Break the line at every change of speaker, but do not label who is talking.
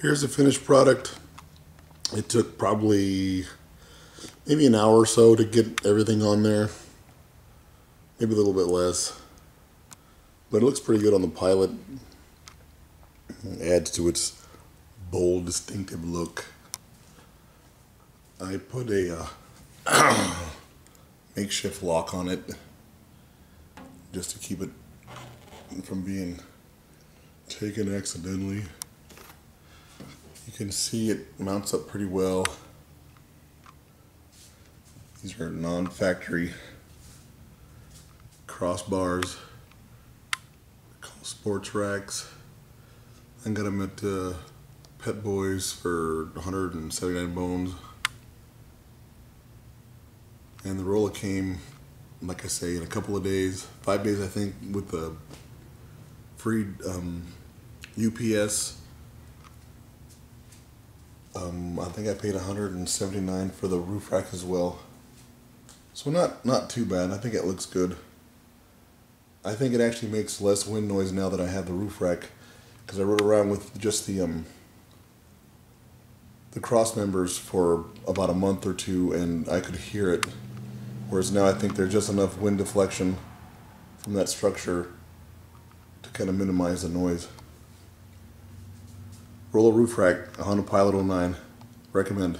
Here's the finished product. It took probably maybe an hour or so to get everything on there. Maybe a little bit less. But it looks pretty good on the pilot. It adds to its bold, distinctive look. I put a uh, makeshift lock on it just to keep it from being taken accidentally. Can see it mounts up pretty well. These are non-factory crossbars, sports racks. I got them at uh, Pep Boys for 179 bones. And the Rola came, like I say, in a couple of days, five days I think, with the free um, UPS. Um, I think I paid 179 for the roof rack as well. So not not too bad. I think it looks good. I think it actually makes less wind noise now that I have the roof rack because I rode around with just the um, the cross members for about a month or two and I could hear it. Whereas now I think there's just enough wind deflection from that structure to kind of minimize the noise. Rola roof rack, a Honda Pilot 09. Recommend.